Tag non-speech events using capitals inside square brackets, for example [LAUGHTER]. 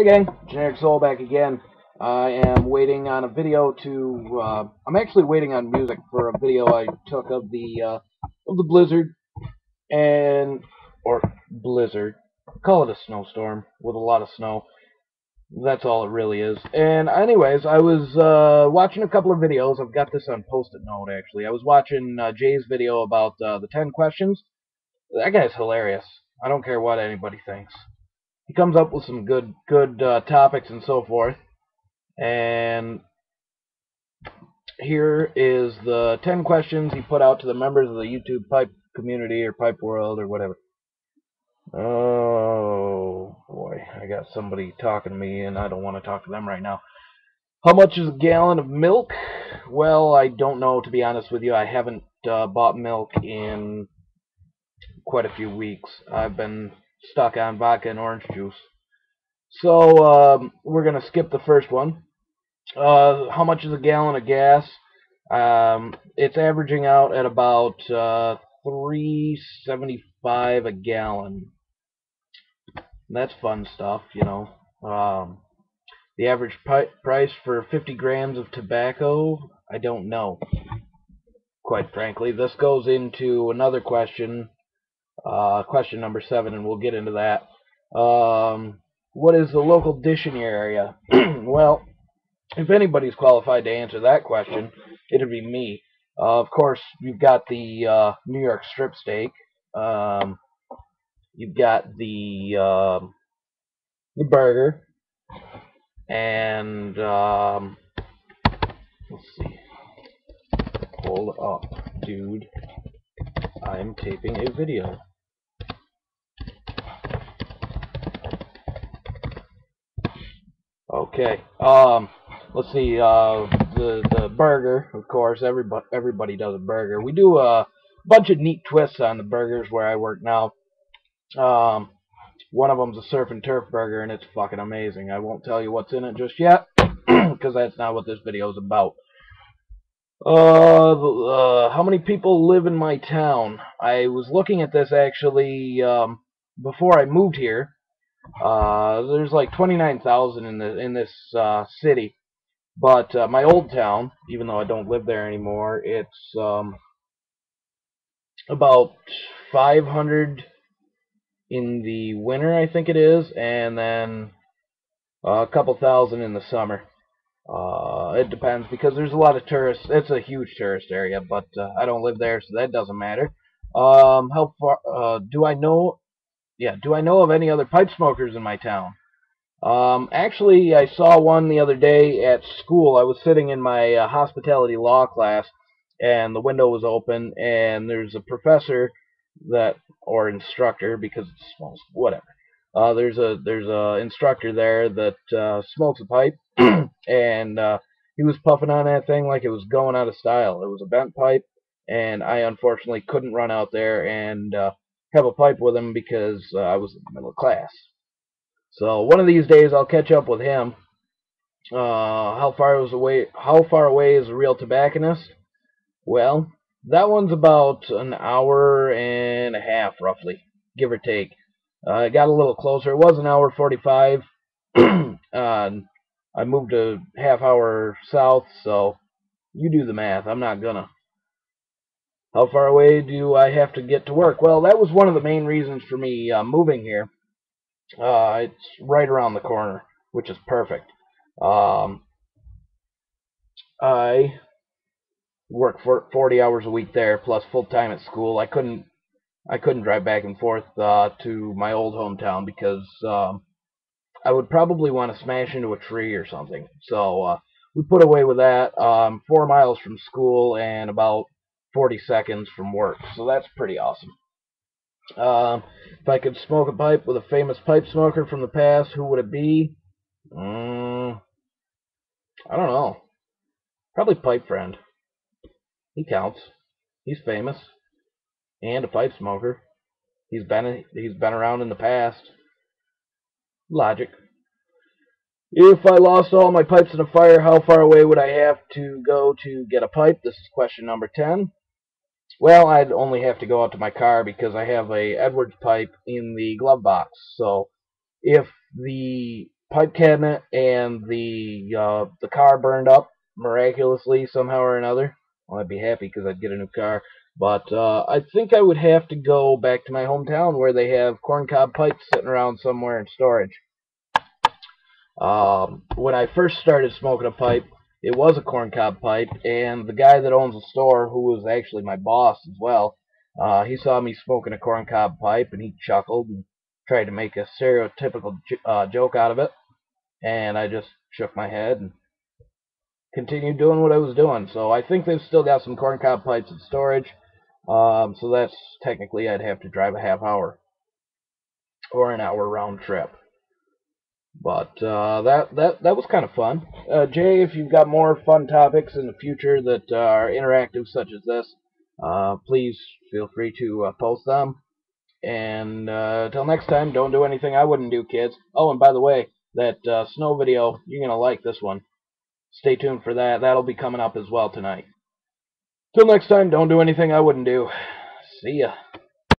Hey gang, Generic Soul back again. I am waiting on a video to, uh, I'm actually waiting on music for a video I took of the, uh, of the blizzard, and, or blizzard, call it a snowstorm, with a lot of snow. That's all it really is. And anyways, I was, uh, watching a couple of videos, I've got this on post-it note actually. I was watching, uh, Jay's video about, uh, the 10 questions. That guy's hilarious. I don't care what anybody thinks he comes up with some good good uh, topics and so forth. And here is the 10 questions he put out to the members of the YouTube pipe community or pipe world or whatever. Oh boy, I got somebody talking to me and I don't want to talk to them right now. How much is a gallon of milk? Well, I don't know to be honest with you. I haven't uh, bought milk in quite a few weeks. I've been stuck on vodka and orange juice. So um, we're going to skip the first one. Uh, how much is a gallon of gas? Um, it's averaging out at about uh, 375 a gallon. That's fun stuff, you know. Um, the average price for 50 grams of tobacco, I don't know. Quite frankly, this goes into another question uh, question number seven, and we'll get into that. Um, what is the local dish in your area? [CLEARS THROAT] well, if anybody's qualified to answer that question, it'd be me. Uh, of course, you've got the uh, New York strip steak. Um, you've got the uh, the burger, and um, let's see. Hold up, dude. I'm taping a video. Okay. Um, let's see. Uh, the the burger, of course. Everybody everybody does a burger. We do a bunch of neat twists on the burgers where I work now. Um, one of them's a surf and turf burger, and it's fucking amazing. I won't tell you what's in it just yet, [CLEARS THROAT] because that's not what this video is about. Uh, uh, how many people live in my town? I was looking at this actually um, before I moved here, uh, there's like 29,000 in the in this uh, city, but uh, my old town, even though I don't live there anymore, it's um, about 500 in the winter, I think it is, and then a couple thousand in the summer. Uh, it depends because there's a lot of tourists. It's a huge tourist area, but uh, I don't live there, so that doesn't matter. Um, how far uh, do I know yeah, do I know of any other pipe smokers in my town? Um, actually, I saw one the other day at school. I was sitting in my uh, hospitality law class, and the window was open, and there's a professor that, or instructor, because it's small, whatever. Uh, there's a there's a instructor there that uh, smokes a pipe, [CLEARS THROAT] and uh, he was puffing on that thing like it was going out of style. It was a bent pipe, and I unfortunately couldn't run out there and uh, have a pipe with him because uh, I was in the middle class. So one of these days I'll catch up with him. Uh, how far was away? How far away is a real tobacconist? Well, that one's about an hour and a half, roughly, give or take. Uh, got a little closer. It was an hour 45. [CLEARS THROAT] uh, I moved a half hour south, so you do the math. I'm not gonna. How far away do I have to get to work? Well, that was one of the main reasons for me uh, moving here. Uh, it's right around the corner, which is perfect. Um, I work for 40 hours a week there, plus full time at school. I couldn't, I couldn't drive back and forth uh, to my old hometown because um, I would probably want to smash into a tree or something. So uh, we put away with that. Um, four miles from school and about 40 seconds from work. So that's pretty awesome. Um, if I could smoke a pipe with a famous pipe smoker from the past, who would it be? Mm, I don't know. Probably Pipe Friend. He counts. He's famous and a pipe smoker. He's been he's been around in the past. Logic. If I lost all my pipes in a fire, how far away would I have to go to get a pipe? This is question number 10. Well, I'd only have to go out to my car because I have a Edwards pipe in the glove box. So if the pipe cabinet and the uh, the car burned up miraculously somehow or another. Well, I'd be happy because I'd get a new car. But uh, I think I would have to go back to my hometown where they have corncob pipes sitting around somewhere in storage. Um, when I first started smoking a pipe, it was a corncob pipe, and the guy that owns the store, who was actually my boss as well, uh, he saw me smoking a corncob pipe, and he chuckled and tried to make a stereotypical uh, joke out of it. And I just shook my head and continued doing what I was doing. So I think they've still got some corncob pipes in storage. Um, so that's technically I'd have to drive a half hour or an hour round trip. But uh, that that that was kind of fun. Uh, Jay, if you've got more fun topics in the future that are interactive such as this, uh, please feel free to uh, post them. And uh, next time, don't do anything I wouldn't do, kids. Oh, and by the way, that uh, snow video, you're gonna like this one. Stay tuned for that. That'll be coming up as well tonight. Till next time, don't do anything I wouldn't do. See ya.